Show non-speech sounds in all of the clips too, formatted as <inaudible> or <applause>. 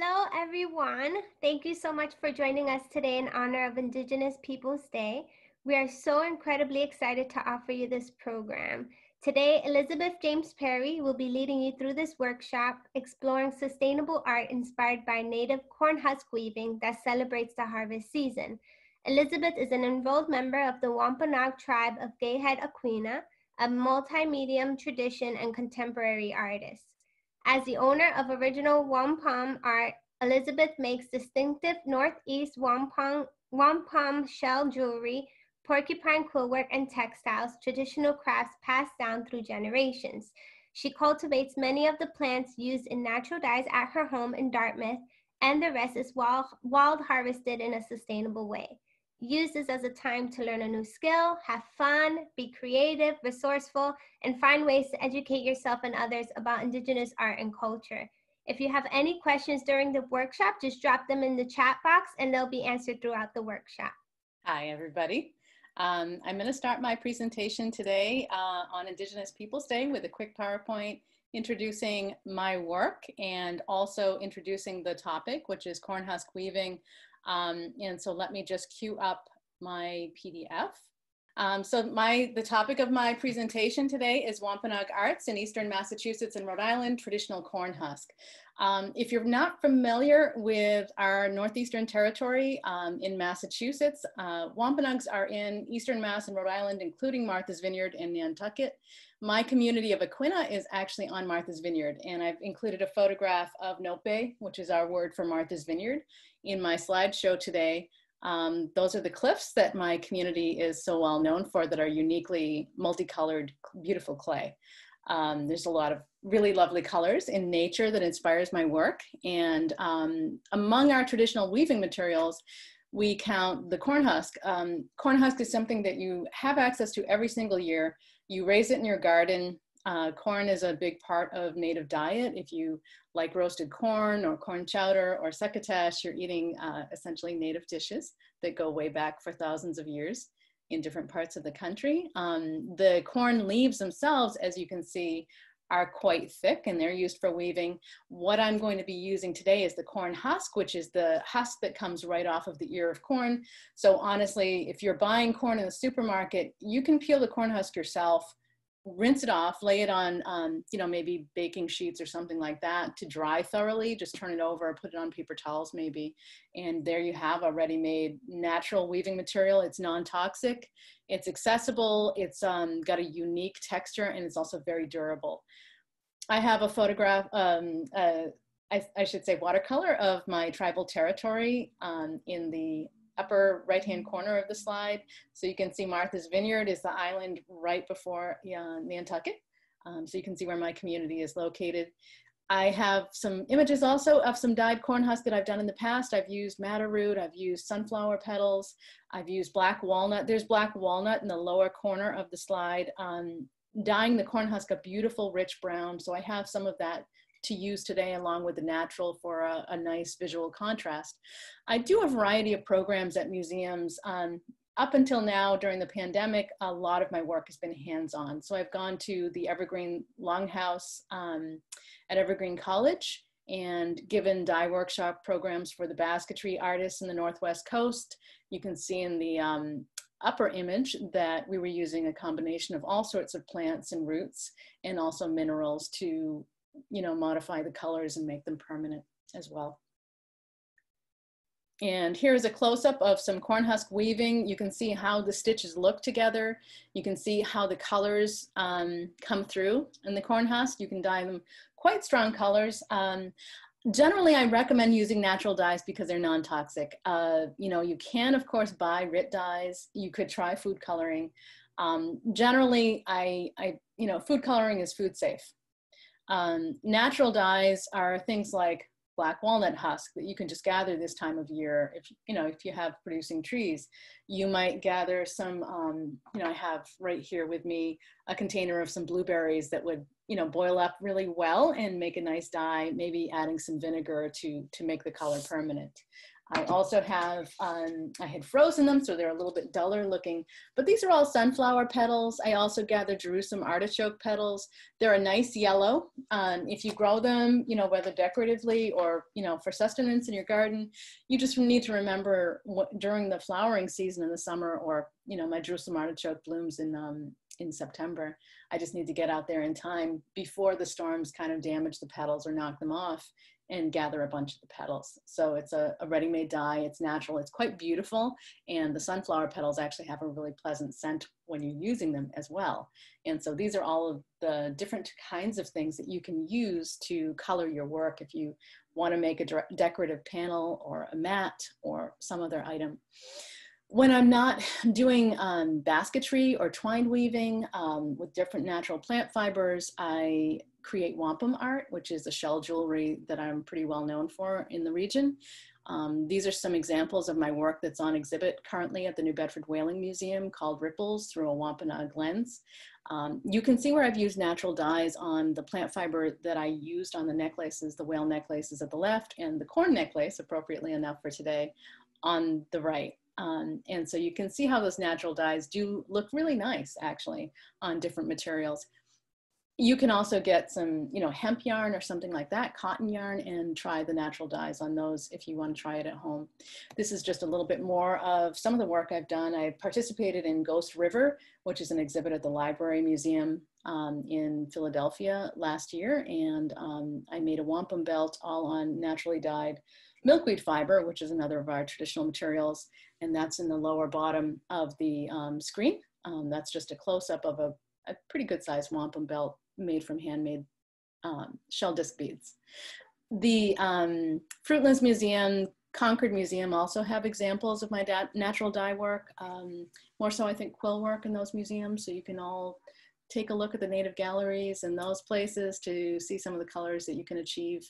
Hello, everyone. Thank you so much for joining us today in honor of Indigenous Peoples Day. We are so incredibly excited to offer you this program. Today, Elizabeth James Perry will be leading you through this workshop exploring sustainable art inspired by native corn husk weaving that celebrates the harvest season. Elizabeth is an enrolled member of the Wampanoag tribe of Gayhead Aquinnah, a multi-medium tradition and contemporary artist. As the owner of original wampum art, Elizabeth makes distinctive Northeast wampum, shell jewelry, porcupine quillwork, and textiles, traditional crafts passed down through generations. She cultivates many of the plants used in natural dyes at her home in Dartmouth, and the rest is wild, wild harvested in a sustainable way. Use this as a time to learn a new skill, have fun, be creative, resourceful, and find ways to educate yourself and others about Indigenous art and culture. If you have any questions during the workshop, just drop them in the chat box and they'll be answered throughout the workshop. Hi, everybody. Um, I'm going to start my presentation today uh, on Indigenous Peoples Day with a quick PowerPoint introducing my work and also introducing the topic, which is cornhusk weaving um, and so let me just queue up my PDF. Um, so my the topic of my presentation today is Wampanoag Arts in Eastern Massachusetts and Rhode Island, traditional corn husk. Um, if you're not familiar with our Northeastern Territory um, in Massachusetts, uh, Wampanoags are in Eastern Mass and Rhode Island, including Martha's Vineyard and Nantucket. My community of Aquinnah is actually on Martha's Vineyard, and I've included a photograph of Noepe, which is our word for Martha's Vineyard, in my slideshow today. Um, those are the cliffs that my community is so well known for that are uniquely multicolored, beautiful clay. Um, there's a lot of really lovely colors in nature that inspires my work. And um, among our traditional weaving materials, we count the corn husk. Um, corn husk is something that you have access to every single year. You raise it in your garden. Uh, corn is a big part of native diet. If you like roasted corn or corn chowder or succotash, you're eating uh, essentially native dishes that go way back for thousands of years in different parts of the country. Um, the corn leaves themselves, as you can see, are quite thick and they're used for weaving. What I'm going to be using today is the corn husk, which is the husk that comes right off of the ear of corn. So honestly, if you're buying corn in the supermarket, you can peel the corn husk yourself rinse it off, lay it on, um, you know, maybe baking sheets or something like that to dry thoroughly. Just turn it over, put it on paper towels maybe. And there you have a ready-made natural weaving material. It's non-toxic, it's accessible, It's um, got a unique texture, and it's also very durable. I have a photograph, um, uh, I, I, should say watercolor of my tribal territory um, in the upper right-hand corner of the slide. So you can see Martha's Vineyard is the island right before uh, Nantucket. Um, so you can see where my community is located. I have some images also of some dyed corn husk that I've done in the past. I've used madder root, I've used sunflower petals, I've used black walnut. There's black walnut in the lower corner of the slide. Um, dyeing the corn husk a beautiful rich brown. So I have some of that to use today along with the natural for a, a nice visual contrast. I do a variety of programs at museums. Um, up until now during the pandemic, a lot of my work has been hands-on. So I've gone to the Evergreen Longhouse um, at Evergreen College and given dye workshop programs for the basketry artists in the Northwest Coast. You can see in the um, upper image that we were using a combination of all sorts of plants and roots and also minerals to you know, modify the colors and make them permanent as well. And here's a close-up of some corn husk weaving. You can see how the stitches look together. You can see how the colors um, come through in the corn husk. You can dye them quite strong colors. Um, generally, I recommend using natural dyes because they're non-toxic. Uh, you know, you can, of course, buy RIT dyes. You could try food coloring. Um, generally, I, I, you know, food coloring is food safe. Um, natural dyes are things like black walnut husk that you can just gather this time of year. If you know, if you have producing trees, you might gather some. Um, you know, I have right here with me a container of some blueberries that would you know boil up really well and make a nice dye. Maybe adding some vinegar to to make the color permanent. I also have, um, I had frozen them so they're a little bit duller looking, but these are all sunflower petals. I also gathered Jerusalem artichoke petals. They're a nice yellow. Um, if you grow them, you know, whether decoratively or, you know, for sustenance in your garden, you just need to remember what, during the flowering season in the summer or, you know, my Jerusalem artichoke blooms in, um, in September. I just need to get out there in time before the storms kind of damage the petals or knock them off and gather a bunch of the petals. So it's a, a ready-made dye, it's natural, it's quite beautiful, and the sunflower petals actually have a really pleasant scent when you're using them as well. And so these are all of the different kinds of things that you can use to color your work if you want to make a decorative panel or a mat or some other item when I'm not <sighs> doing um, basketry or twine weaving um, with different natural plant fibers, I create wampum art, which is a shell jewelry that I'm pretty well known for in the region. Um, these are some examples of my work that's on exhibit currently at the New Bedford Whaling Museum called Ripples Through a Wampanoag Lens. Um, you can see where I've used natural dyes on the plant fiber that I used on the necklaces, the whale necklaces at the left and the corn necklace, appropriately enough for today, on the right. Um, and so you can see how those natural dyes do look really nice actually on different materials. You can also get some, you know, hemp yarn or something like that, cotton yarn, and try the natural dyes on those if you want to try it at home. This is just a little bit more of some of the work I've done. I participated in Ghost River, which is an exhibit at the Library Museum um, in Philadelphia last year, and um, I made a wampum belt all on naturally dyed milkweed fiber, which is another of our traditional materials, and that's in the lower bottom of the um, screen. Um, that's just a close-up of a, a, pretty good sized wampum belt made from handmade um, shell disc beads. The um, Fruitlands Museum, Concord Museum also have examples of my natural dye work, um, more so I think quill work in those museums, so you can all take a look at the native galleries and those places to see some of the colors that you can achieve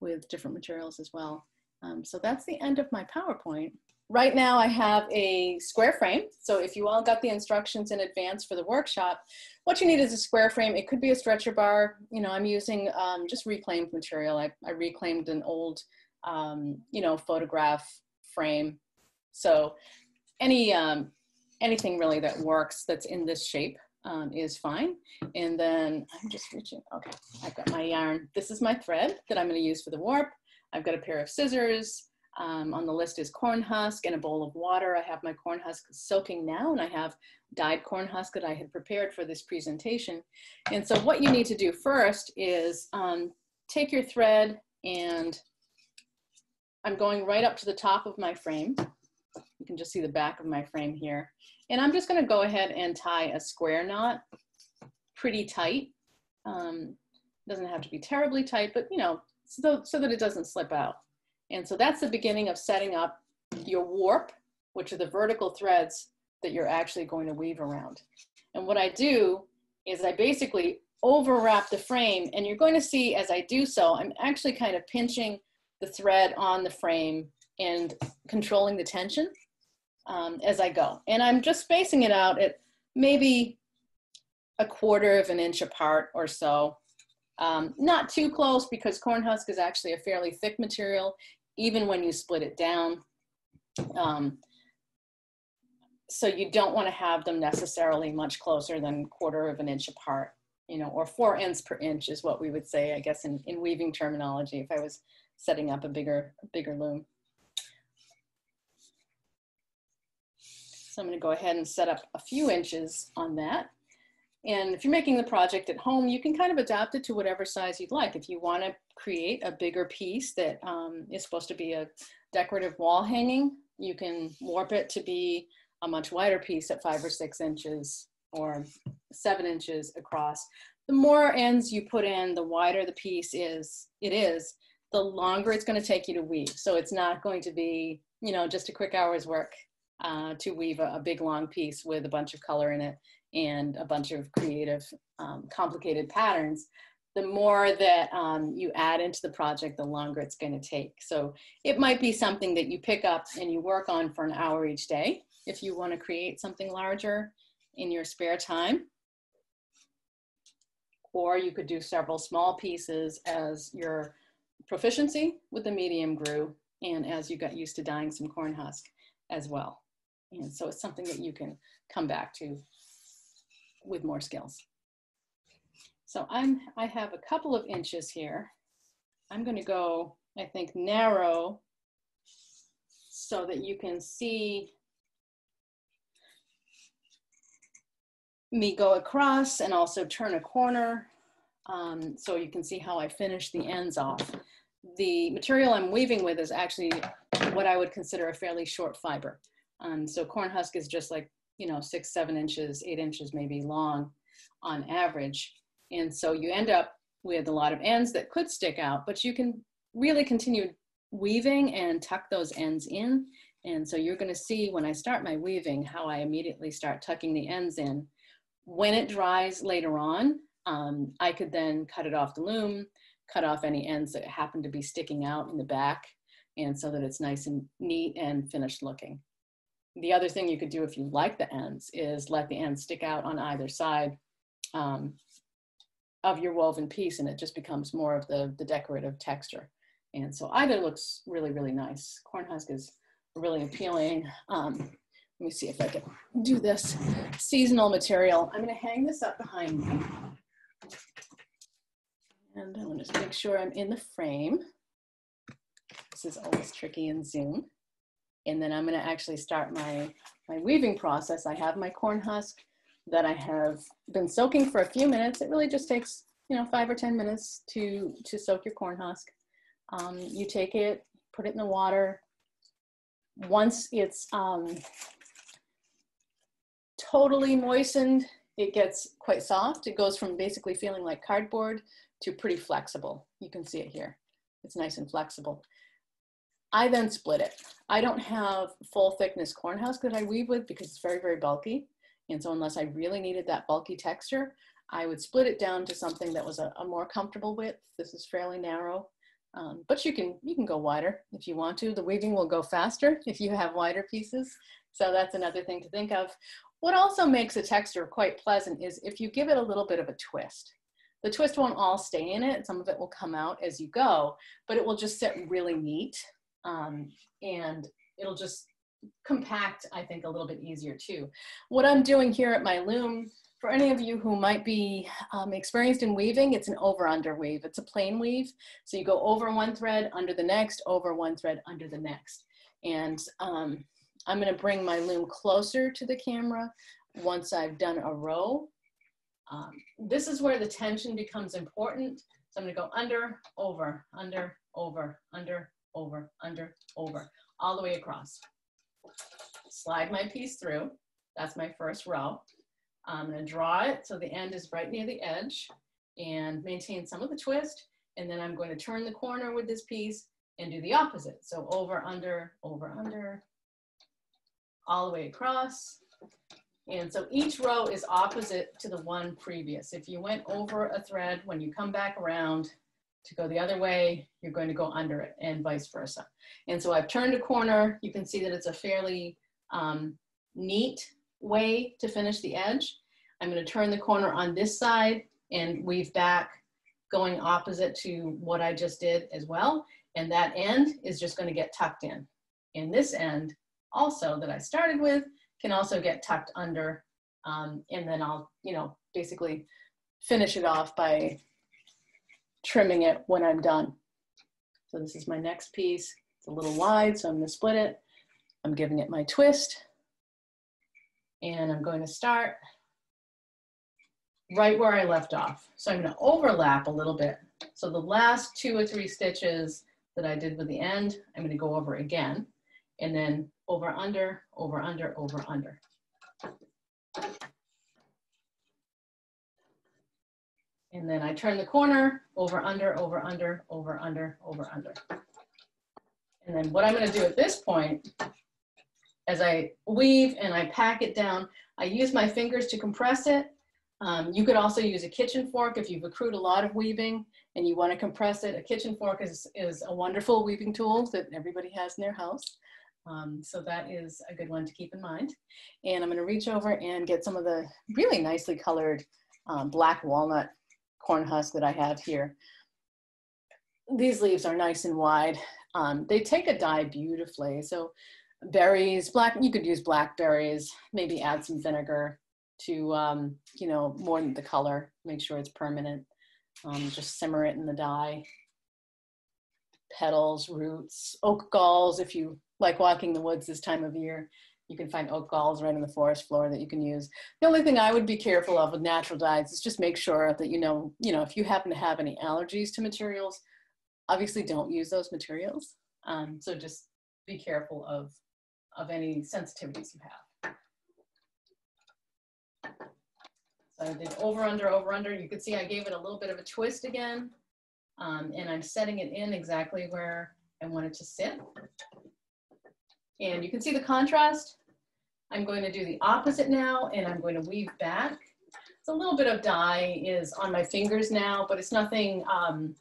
with different materials as well. Um, so that's the end of my PowerPoint. Right now I have a square frame. So if you all got the instructions in advance for the workshop, what you need is a square frame. It could be a stretcher bar. You know, I'm using um, just reclaimed material. I, I reclaimed an old, um, you know, photograph frame. So any, um, anything really that works that's in this shape um, is fine. And then I'm just reaching, okay, I've got my yarn. This is my thread that I'm gonna use for the warp. I've got a pair of scissors. Um, on the list is corn husk and a bowl of water. I have my corn husk soaking now and I have dyed corn husk that I had prepared for this presentation. And so what you need to do first is um, take your thread and I'm going right up to the top of my frame. You can just see the back of my frame here. And I'm just gonna go ahead and tie a square knot pretty tight. Um, doesn't have to be terribly tight, but you know, so, so that it doesn't slip out. And so that's the beginning of setting up your warp, which are the vertical threads that you're actually going to weave around. And what I do is I basically overwrap the frame and you're going to see as I do so, I'm actually kind of pinching the thread on the frame and controlling the tension um, as I go. And I'm just spacing it out at maybe a quarter of an inch apart or so um, not too close because corn husk is actually a fairly thick material, even when you split it down. Um, so you don't want to have them necessarily much closer than quarter of an inch apart, you know, or four ends per inch is what we would say, I guess, in, in weaving terminology, if I was setting up a bigger, bigger loom. So I'm going to go ahead and set up a few inches on that. And if you're making the project at home, you can kind of adapt it to whatever size you'd like. If you want to create a bigger piece that um, is supposed to be a decorative wall hanging, you can warp it to be a much wider piece at five or six inches or seven inches across. The more ends you put in, the wider the piece is, it is, the longer it's going to take you to weave. So it's not going to be, you know, just a quick hour's work uh, to weave a, a, big long piece with a bunch of color in it and a bunch of creative, um, complicated patterns, the more that um, you add into the project, the longer it's going to take. So it might be something that you pick up and you work on for an hour each day if you want to create something larger in your spare time. Or you could do several small pieces as your proficiency with the medium grew and as you got used to dyeing some corn husk as well. And so it's something that you can come back to with more skills. So I'm, I have a couple of inches here. I'm gonna go, I think, narrow so that you can see me go across and also turn a corner um, so you can see how I finish the ends off. The material I'm weaving with is actually what I would consider a fairly short fiber. Um, so corn husk is just like, you know, six, seven inches, eight inches maybe long on average. And so you end up with a lot of ends that could stick out, but you can really continue weaving and tuck those ends in. And so you're gonna see when I start my weaving, how I immediately start tucking the ends in. When it dries later on, um, I could then cut it off the loom, cut off any ends that happen to be sticking out in the back, and so that it's nice and neat and finished looking. The other thing you could do if you like the ends is let the ends stick out on either side um, of your woven piece and it just becomes more of the, the decorative texture. And so either looks really, really nice. Corn husk is really appealing. Um, let me see if I can do this seasonal material. I'm gonna hang this up behind me. And I want to make sure I'm in the frame. This is always tricky in Zoom. And then I'm going to actually start my, my weaving process. I have my corn husk that I have been soaking for a few minutes. It really just takes, you know, five or 10 minutes to, to soak your corn husk. Um, you take it, put it in the water. Once it's um, totally moistened, it gets quite soft. It goes from basically feeling like cardboard to pretty flexible. You can see it here. It's nice and flexible. I then split it. I don't have full thickness corn husk that I weave with because it's very, very bulky. And so unless I really needed that bulky texture, I would split it down to something that was a, a more comfortable width. This is fairly narrow, um, but you can, you can go wider if you want to. The weaving will go faster <laughs> if you have wider pieces. So that's another thing to think of. What also makes a texture quite pleasant is if you give it a little bit of a twist. The twist won't all stay in it. Some of it will come out as you go, but it will just sit really neat. Um, and it'll just compact, I think, a little bit easier too. What I'm doing here at my loom, for any of you who might be um, experienced in weaving, it's an over-under weave. It's a plain weave. So you go over one thread, under the next, over one thread, under the next. And um, I'm gonna bring my loom closer to the camera once I've done a row um, this is where the tension becomes important. So I'm gonna go under, over, under, over, under, over, under, over, all the way across. Slide my piece through. That's my first row. I'm gonna draw it so the end is right near the edge and maintain some of the twist. And then I'm going to turn the corner with this piece and do the opposite. So over, under, over, under, all the way across, and so each row is opposite to the one previous. If you went over a thread, when you come back around to go the other way, you're going to go under it and vice versa. And so I've turned a corner. You can see that it's a fairly um, neat way to finish the edge. I'm going to turn the corner on this side and weave back going opposite to what I just did as well. And that end is just going to get tucked in. And this end also that I started with can also get tucked under. Um, and then I'll, you know, basically finish it off by trimming it when I'm done. So this is my next piece. It's a little wide, so I'm gonna split it. I'm giving it my twist. And I'm going to start right where I left off. So I'm gonna overlap a little bit. So the last two or three stitches that I did with the end, I'm gonna go over again and then over, under, over, under, over, under. And then I turn the corner, over, under, over, under, over, under, over, under. And then what I'm gonna do at this point, as I weave and I pack it down, I use my fingers to compress it. Um, you could also use a kitchen fork if you've accrued a lot of weaving and you wanna compress it. A kitchen fork is, is a wonderful weaving tool that everybody has in their house. Um, so that is a good one to keep in mind. And I'm gonna reach over and get some of the really nicely colored um, black walnut corn husk that I have here. These leaves are nice and wide. Um, they take a dye beautifully. So berries, black, you could use blackberries, maybe add some vinegar to, um, you know, more than the color, make sure it's permanent. Um, just simmer it in the dye. Petals, roots, oak galls, if you like walking the woods this time of year, you can find oak galls right on the forest floor that you can use. The only thing I would be careful of with natural dyes is just make sure that you know, you know, if you happen to have any allergies to materials, obviously don't use those materials. Um, so just be careful of, of any sensitivities you have. So I did over, under, over, under. You can see I gave it a little bit of a twist again. Um, and I'm setting it in exactly where I want it to sit. And you can see the contrast. I'm going to do the opposite now, and I'm going to weave back. It's a little bit of dye is on my fingers now, but it's nothing, um,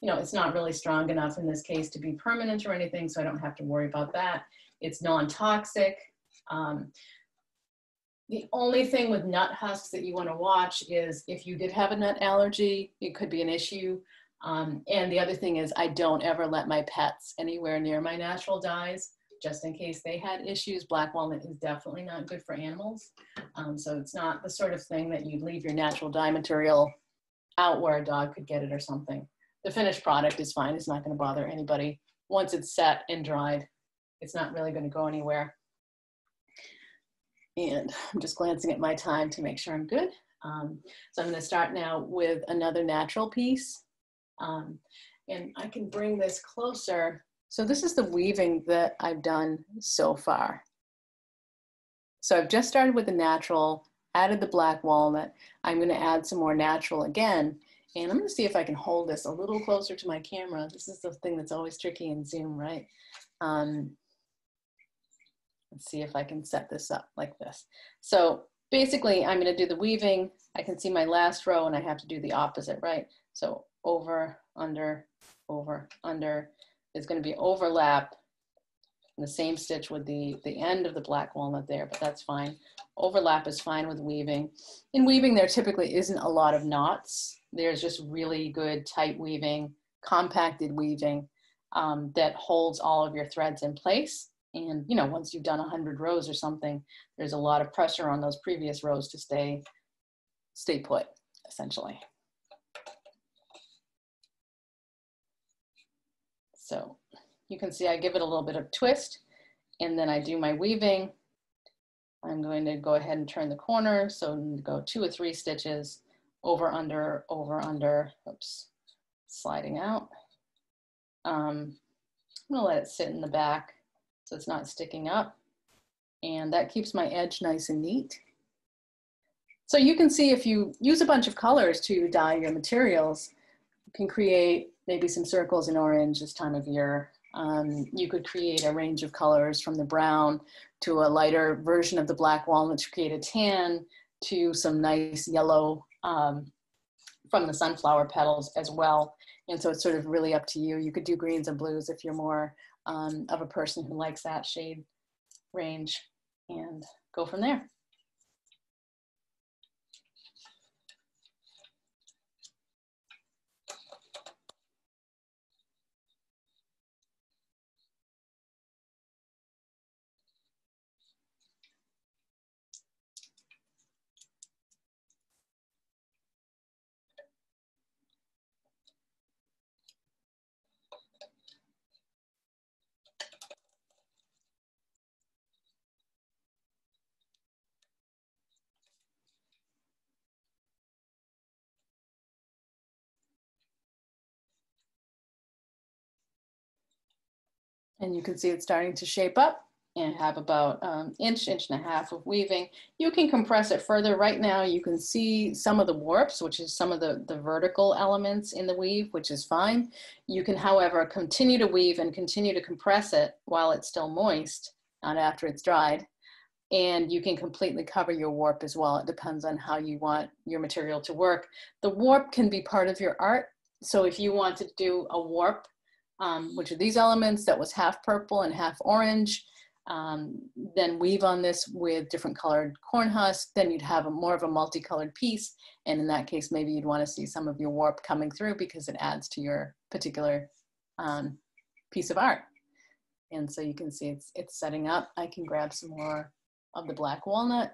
you know, it's not really strong enough in this case to be permanent or anything, so I don't have to worry about that. It's non-toxic. Um, the only thing with nut husks that you want to watch is if you did have a nut allergy, it could be an issue. Um, and the other thing is I don't ever let my pets anywhere near my natural dyes just in case they had issues. Black walnut is definitely not good for animals. Um, so it's not the sort of thing that you'd leave your natural dye material out where a dog could get it or something. The finished product is fine. It's not going to bother anybody. Once it's set and dried, it's not really going to go anywhere. And I'm just glancing at my time to make sure I'm good. Um, so I'm going to start now with another natural piece. Um, and I can bring this closer so this is the weaving that I've done so far. So I've just started with the natural, added the black walnut. I'm gonna add some more natural again. And I'm gonna see if I can hold this a little closer to my camera. This is the thing that's always tricky in Zoom, right? Um, let's see if I can set this up like this. So basically I'm gonna do the weaving. I can see my last row and I have to do the opposite, right? So over, under, over, under, is going to be overlap in the same stitch with the, the end of the black walnut there, but that's fine. Overlap is fine with weaving. In weaving, there typically isn't a lot of knots. There's just really good tight weaving, compacted weaving um, that holds all of your threads in place. And, you know, once you've done 100 rows or something, there's a lot of pressure on those previous rows to stay, stay put, essentially. So you can see I give it a little bit of twist and then I do my weaving. I'm going to go ahead and turn the corner. So go two or three stitches over, under, over, under, oops, sliding out. Um, I'm gonna let it sit in the back so it's not sticking up. And that keeps my edge nice and neat. So you can see if you use a bunch of colors to dye your materials, can create maybe some circles in orange this time of year. Um, you could create a range of colors from the brown to a lighter version of the black walnut to create a tan to some nice yellow um, from the sunflower petals as well. And so it's sort of really up to you. You could do greens and blues if you're more um, of a person who likes that shade range and go from there. And you can see it's starting to shape up and have about um, inch, inch and a half of weaving. You can compress it further. Right now you can see some of the warps, which is some of the, the vertical elements in the weave, which is fine. You can, however, continue to weave and continue to compress it while it's still moist, not after it's dried. And you can completely cover your warp as well. It depends on how you want your material to work. The warp can be part of your art. So if you want to do a warp um, which are these elements that was half purple and half orange. Um, then weave on this with different colored corn husk, then you'd have a more of a multicolored piece. And in that case, maybe you'd wanna see some of your warp coming through because it adds to your particular um, piece of art. And so you can see it's, it's setting up. I can grab some more of the black walnut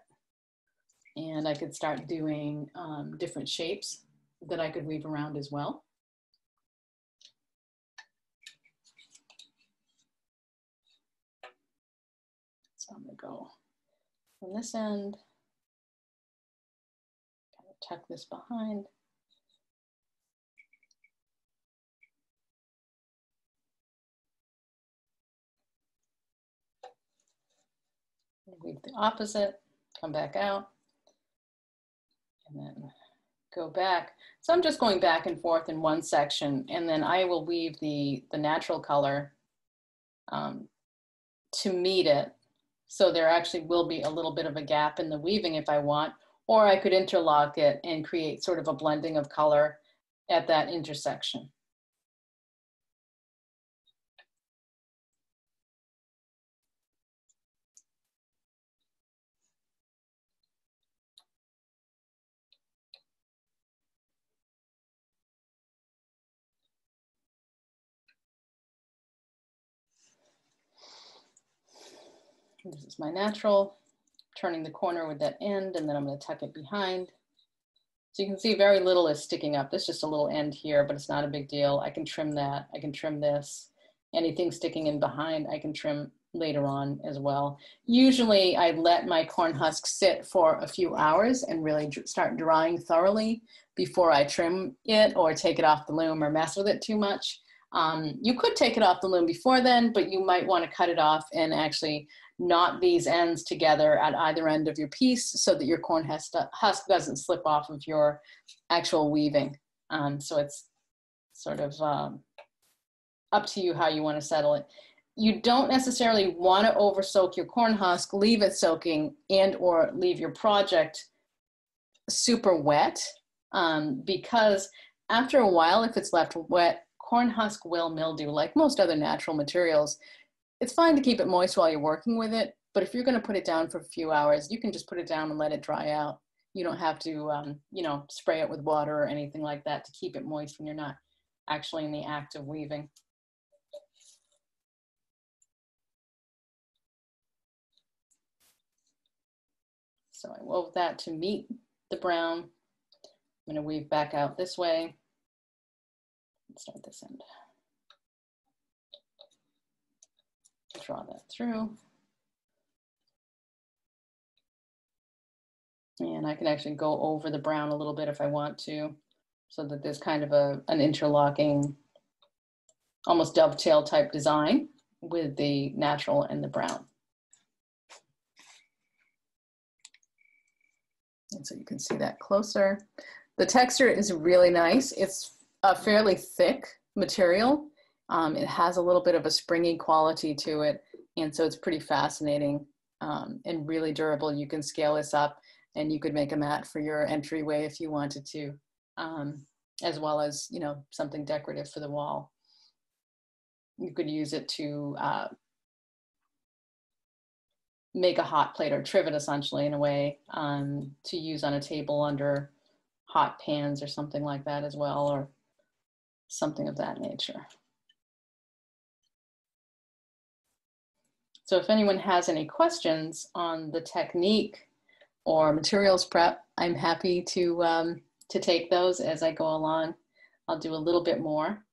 and I could start doing um, different shapes that I could weave around as well. So I'm gonna go from this end, kind of tuck this behind. Weave the opposite, come back out, and then go back. So I'm just going back and forth in one section, and then I will weave the, the natural color um, to meet it. So there actually will be a little bit of a gap in the weaving if I want, or I could interlock it and create sort of a blending of color at that intersection. This is my natural, turning the corner with that end, and then I'm gonna tuck it behind. So you can see very little is sticking up. There's just a little end here, but it's not a big deal. I can trim that, I can trim this. Anything sticking in behind, I can trim later on as well. Usually I let my corn husk sit for a few hours and really start drying thoroughly before I trim it or take it off the loom or mess with it too much. Um, you could take it off the loom before then, but you might want to cut it off and actually knot these ends together at either end of your piece so that your corn husk doesn't slip off of your actual weaving. Um, so it's sort of um, up to you how you want to settle it. You don't necessarily want to over soak your corn husk, leave it soaking and or leave your project super wet um, because after a while, if it's left wet, corn husk will mildew like most other natural materials it's fine to keep it moist while you're working with it, but if you're going to put it down for a few hours, you can just put it down and let it dry out. You don't have to, um, you know, spray it with water or anything like that to keep it moist when you're not actually in the act of weaving. So I wove that to meet the brown. I'm going to weave back out this way. Start this end. draw that through. And I can actually go over the brown a little bit if I want to, so that there's kind of a, an interlocking, almost dovetail type design with the natural and the brown. And so you can see that closer. The texture is really nice. It's a fairly thick material, um, it has a little bit of a springy quality to it, and so it's pretty fascinating um, and really durable. You can scale this up, and you could make a mat for your entryway if you wanted to, um, as well as you know something decorative for the wall. You could use it to uh, make a hot plate or trivet essentially in a way um, to use on a table under hot pans or something like that as well, or something of that nature. So if anyone has any questions on the technique or materials prep, I'm happy to, um, to take those as I go along. I'll do a little bit more.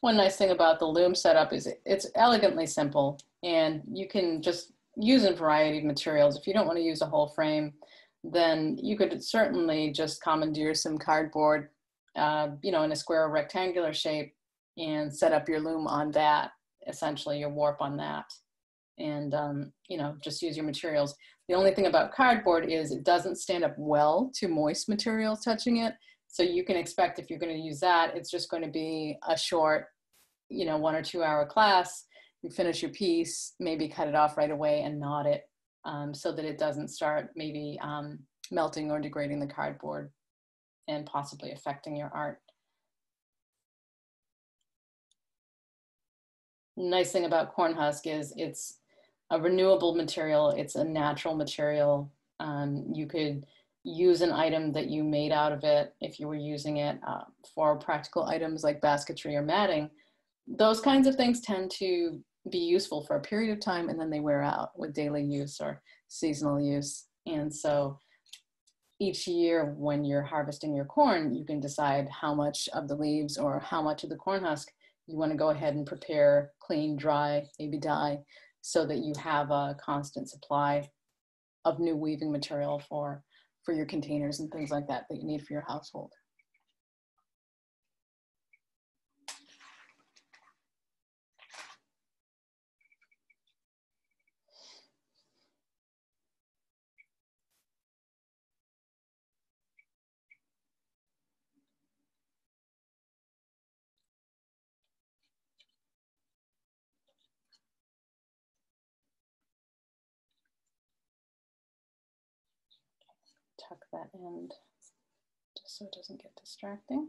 One nice thing about the loom setup is it's elegantly simple and you can just use a variety of materials. If you don't want to use a whole frame, then you could certainly just commandeer some cardboard, uh, you know, in a square or rectangular shape and set up your loom on that, essentially your warp on that. And, um, you know, just use your materials. The only thing about cardboard is it doesn't stand up well to moist materials touching it. So you can expect if you're going to use that, it's just going to be a short, you know, one or two hour class. You finish your piece, maybe cut it off right away and knot it um, so that it doesn't start maybe um, melting or degrading the cardboard and possibly affecting your art. Nice thing about corn husk is it's a renewable material. It's a natural material. Um, you could use an item that you made out of it if you were using it uh, for practical items like basketry or matting. Those kinds of things tend to be useful for a period of time and then they wear out with daily use or seasonal use. And so each year when you're harvesting your corn, you can decide how much of the leaves or how much of the corn husk you want to go ahead and prepare, clean, dry, maybe dye, so that you have a constant supply of new weaving material for, for your containers and things like that that you need for your household. Tuck that end just so it doesn't get distracting.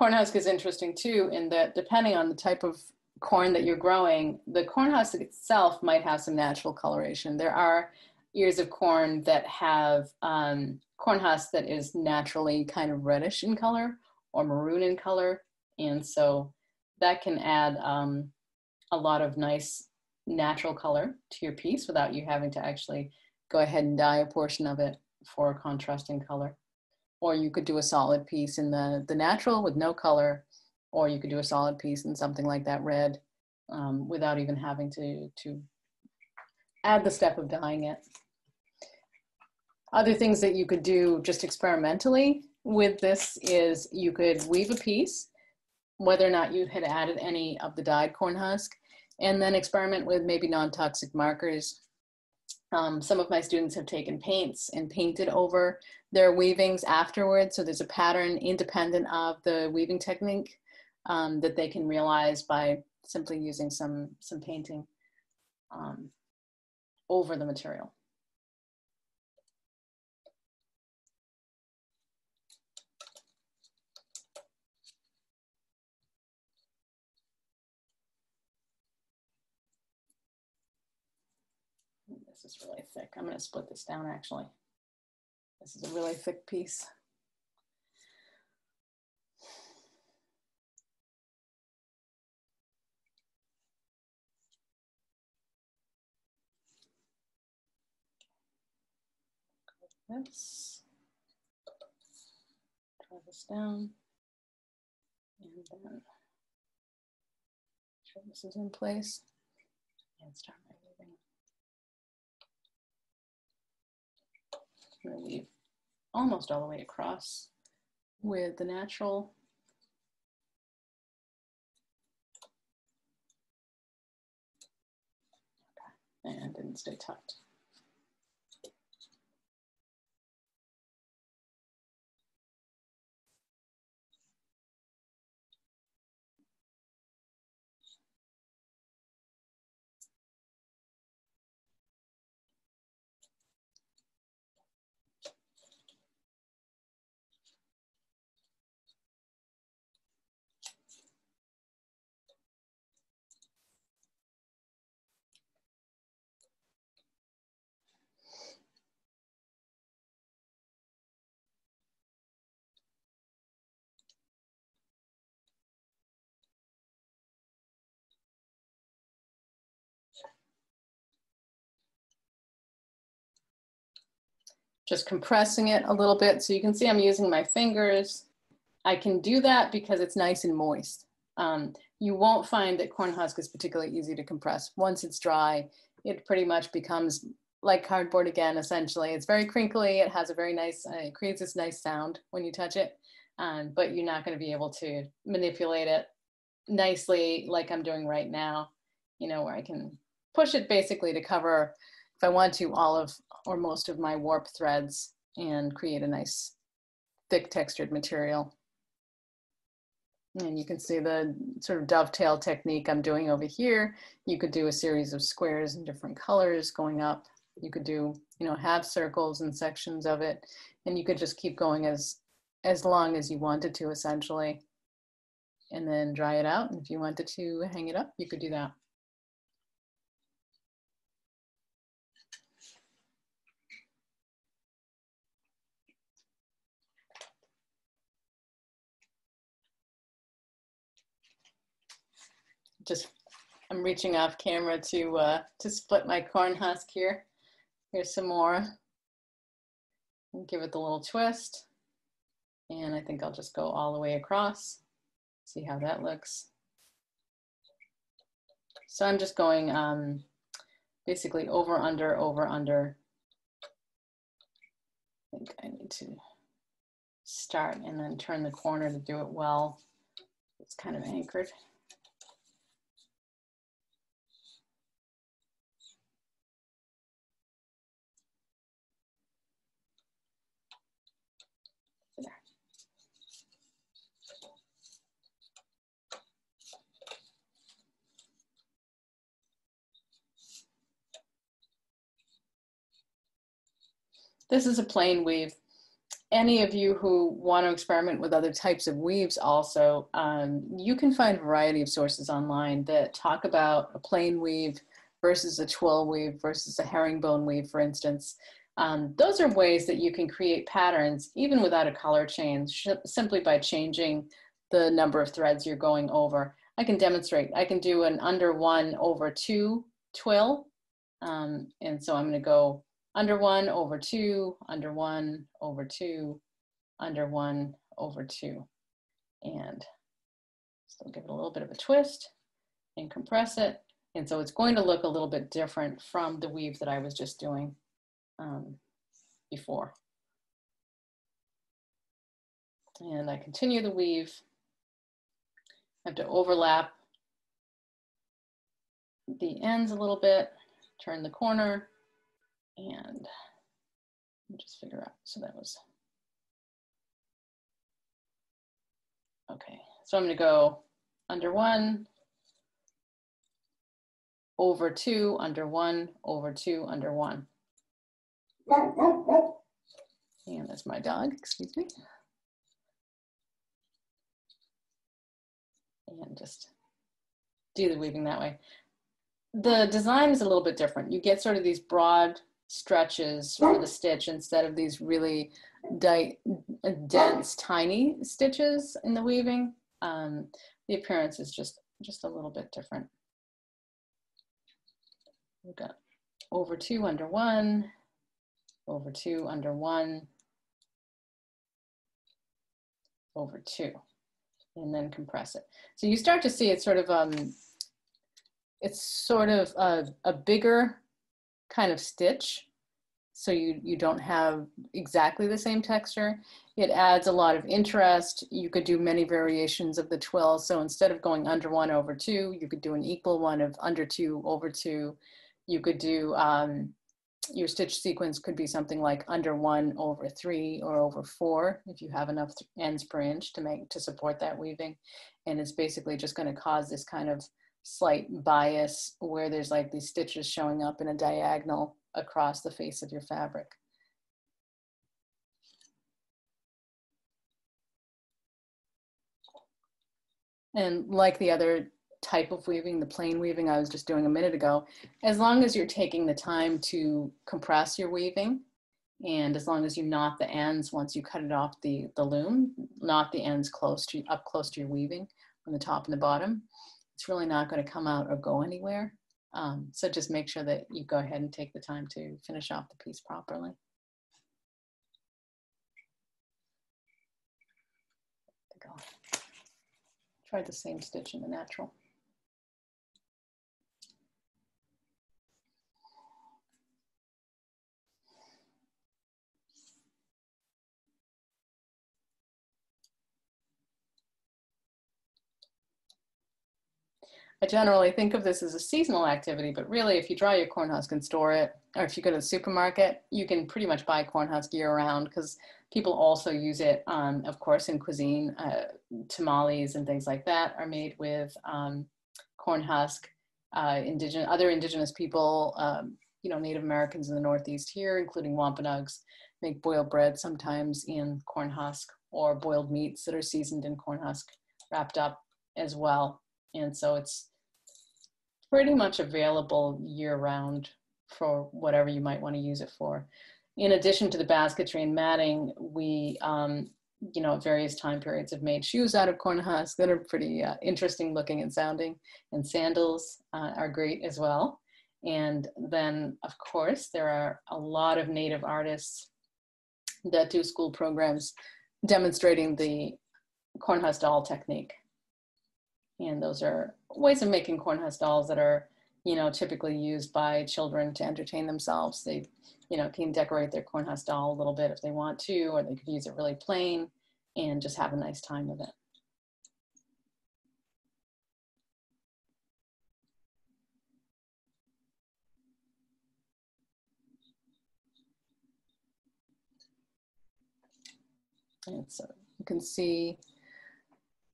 Corn husk is interesting too in that depending on the type of corn that you're growing, the corn husk itself might have some natural coloration. There are ears of corn that have um, corn husk that is naturally kind of reddish in color or maroon in color. And so that can add um, a lot of nice natural color to your piece without you having to actually go ahead and dye a portion of it for a contrasting color or you could do a solid piece in the, the natural with no color, or you could do a solid piece in something like that red um, without even having to, to add the step of dyeing it. Other things that you could do just experimentally with this is you could weave a piece, whether or not you had added any of the dyed corn husk, and then experiment with maybe non-toxic markers um, some of my students have taken paints and painted over their weavings afterwards. So there's a pattern independent of the weaving technique um, that they can realize by simply using some, some painting um, over the material. This is really thick. I'm going to split this down actually. This is a really thick piece. This, draw this down, and then sure this is in place. And start going to almost all the way across with the natural and didn't stay tucked. Just compressing it a little bit. So you can see I'm using my fingers. I can do that because it's nice and moist. Um, you won't find that corn husk is particularly easy to compress. Once it's dry, it pretty much becomes like cardboard again, essentially. It's very crinkly. It has a very nice, uh, it creates this nice sound when you touch it, um, but you're not going to be able to manipulate it nicely like I'm doing right now, you know, where I can push it basically to cover, if I want to, all of or most of my warp threads and create a nice thick textured material. And you can see the sort of dovetail technique I'm doing over here. You could do a series of squares in different colors going up. You could do, you know, half circles and sections of it. And you could just keep going as, as long as you wanted to, essentially. And then dry it out. And if you wanted to hang it up, you could do that. Just I'm reaching off camera to uh, to split my corn husk here. Here's some more. give it the little twist. And I think I'll just go all the way across. See how that looks. So I'm just going um, basically over, under, over, under. I think I need to start and then turn the corner to do it well. It's kind of anchored. This is a plain weave. Any of you who want to experiment with other types of weaves also, um, you can find a variety of sources online that talk about a plain weave versus a twill weave versus a herringbone weave, for instance. Um, those are ways that you can create patterns even without a color change, simply by changing the number of threads you're going over. I can demonstrate. I can do an under one over two twill. Um, and so I'm going to go under one over two, under one over two, under one over two. And still give it a little bit of a twist and compress it. And so it's going to look a little bit different from the weave that I was just doing um, before. And I continue the weave. I have to overlap the ends a little bit, turn the corner, and just figure out. So that was, okay. So I'm gonna go under one, over two, under one, over two, under one. And that's my dog, excuse me. And just do the weaving that way. The design is a little bit different. You get sort of these broad stretches for the stitch instead of these really dense, tiny stitches in the weaving. Um, the appearance is just, just a little bit different. We've got over two under one, over two under one, over two, and then compress it. So you start to see it's sort of, um, it's sort of a, a bigger kind of stitch so you, you don't have exactly the same texture. It adds a lot of interest. You could do many variations of the twill. So instead of going under one over two, you could do an equal one of under two over two. You could do, um, your stitch sequence could be something like under one over three or over four if you have enough ends per inch to make to support that weaving. And it's basically just going to cause this kind of slight bias where there's like these stitches showing up in a diagonal across the face of your fabric. And like the other type of weaving, the plain weaving I was just doing a minute ago, as long as you're taking the time to compress your weaving, and as long as you knot the ends once you cut it off the, the loom, knot the ends close to up close to your weaving on the top and the bottom, it's really not going to come out or go anywhere. Um, so just make sure that you go ahead and take the time to finish off the piece properly. Try the same stitch in the natural. I generally think of this as a seasonal activity, but really if you dry your corn husk and store it, or if you go to the supermarket, you can pretty much buy corn husk year round because people also use it, um, of course, in cuisine. Uh, tamales and things like that are made with um, corn husk. Uh, indigenous, other indigenous people, um, you know, Native Americans in the Northeast here, including Wampanoags, make boiled bread sometimes in corn husk or boiled meats that are seasoned in corn husk wrapped up as well. And so it's pretty much available year round for whatever you might want to use it for. In addition to the basketry and matting, we, um, you know, at various time periods have made shoes out of corn husks that are pretty uh, interesting looking and sounding, and sandals uh, are great as well. And then, of course, there are a lot of Native artists that do school programs demonstrating the corn husk doll technique. And those are ways of making cornhusk dolls that are, you know, typically used by children to entertain themselves. They, you know, can decorate their cornhusk doll a little bit if they want to, or they could use it really plain and just have a nice time with it. And so you can see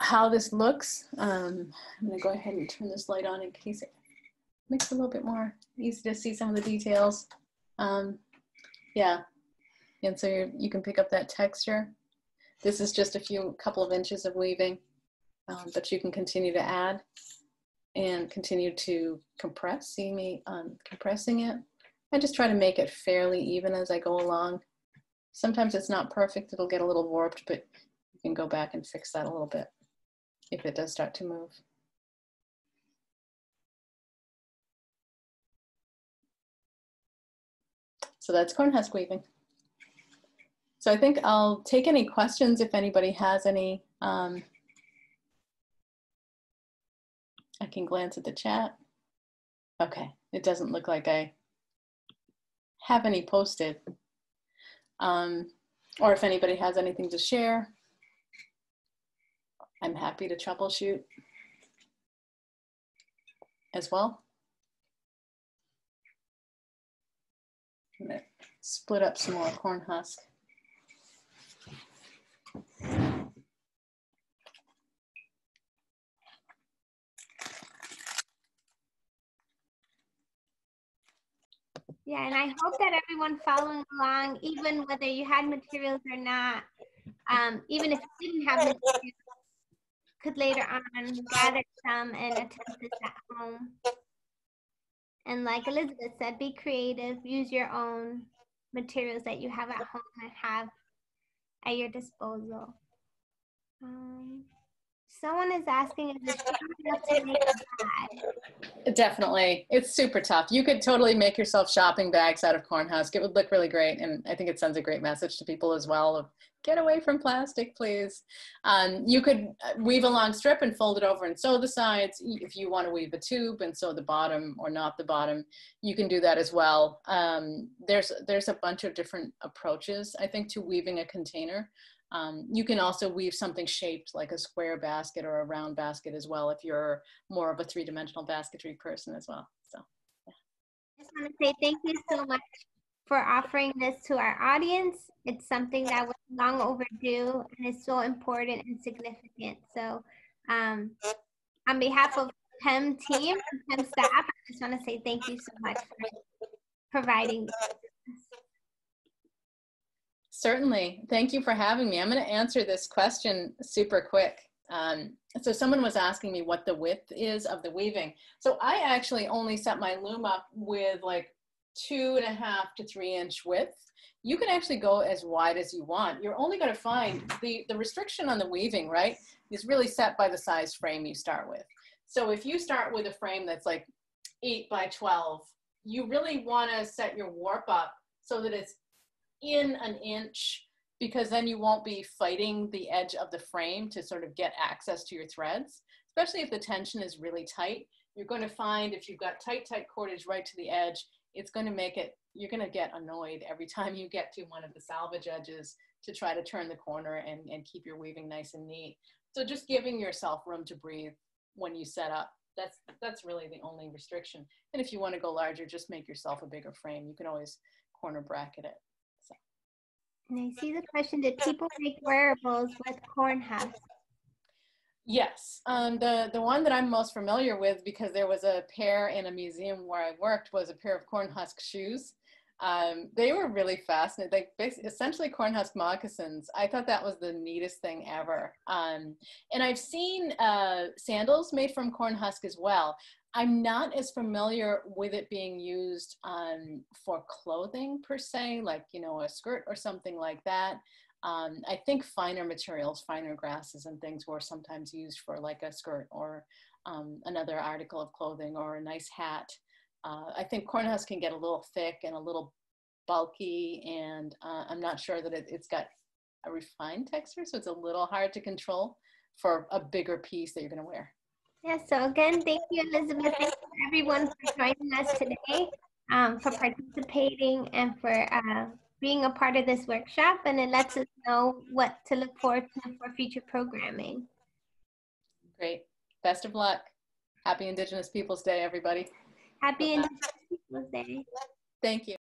how this looks. Um, I'm gonna go ahead and turn this light on in case it makes it a little bit more easy to see some of the details. Um, yeah, and so you can pick up that texture. This is just a few couple of inches of weaving, um, but you can continue to add and continue to compress. See me um, compressing it. I just try to make it fairly even as I go along. Sometimes it's not perfect, it'll get a little warped, but you can go back and fix that a little bit if it does start to move. So that's corn husk weaving. So I think I'll take any questions if anybody has any. Um, I can glance at the chat. Okay, it doesn't look like I have any posted. Um, or if anybody has anything to share, I'm happy to troubleshoot as well. I'm gonna split up some more corn husk. Yeah, and I hope that everyone following along, even whether you had materials or not, um, even if you didn't have materials, could later on gather some and attempt this at home. And like Elizabeth said, be creative, use your own materials that you have at home and have at your disposal. Um, Someone is asking, enough to make a bag? Definitely. It's super tough. You could totally make yourself shopping bags out of corn husk. It would look really great. And I think it sends a great message to people as well of get away from plastic, please. Um, you could weave a long strip and fold it over and sew the sides. If you want to weave a tube and sew the bottom or not the bottom, you can do that as well. Um, there's, there's a bunch of different approaches, I think, to weaving a container. Um, you can also weave something shaped like a square basket or a round basket as well if you're more of a three-dimensional basketry person as well. So, yeah. I just want to say thank you so much for offering this to our audience. It's something that was long overdue and is so important and significant. So, um, on behalf of PEM team and PEM staff, I just want to say thank you so much for providing. Certainly. Thank you for having me. I'm going to answer this question super quick. Um, so someone was asking me what the width is of the weaving. So I actually only set my loom up with like two and a half to three inch width. You can actually go as wide as you want. You're only going to find the, the restriction on the weaving, right, is really set by the size frame you start with. So if you start with a frame that's like eight by 12, you really want to set your warp up so that it's in an inch because then you won't be fighting the edge of the frame to sort of get access to your threads, especially if the tension is really tight. You're going to find if you've got tight, tight cordage right to the edge, it's going to make it, you're going to get annoyed every time you get to one of the selvage edges to try to turn the corner and, and keep your weaving nice and neat. So just giving yourself room to breathe when you set up, that's, that's really the only restriction. And if you want to go larger, just make yourself a bigger frame. You can always corner bracket it. So. And I see the question, did people make wearables with corn husks? Yes, um, the the one that I'm most familiar with because there was a pair in a museum where I worked was a pair of corn husk shoes. Um, they were really fascinating. They essentially corn husk moccasins. I thought that was the neatest thing ever. Um, and I've seen uh, sandals made from corn husk as well. I'm not as familiar with it being used um, for clothing per se, like you know a skirt or something like that. Um, I think finer materials, finer grasses and things were sometimes used for like a skirt or um, another article of clothing or a nice hat. Uh, I think corn husk can get a little thick and a little bulky and uh, I'm not sure that it, it's got a refined texture, so it's a little hard to control for a bigger piece that you're gonna wear. Yeah, so again, thank you, Elizabeth. Thank you everyone for joining us today, um, for participating and for uh, being a part of this workshop and it lets us know what to look forward to for future programming. Great. Best of luck. Happy Indigenous Peoples Day, everybody. Happy Indigenous Peoples Day. Thank you.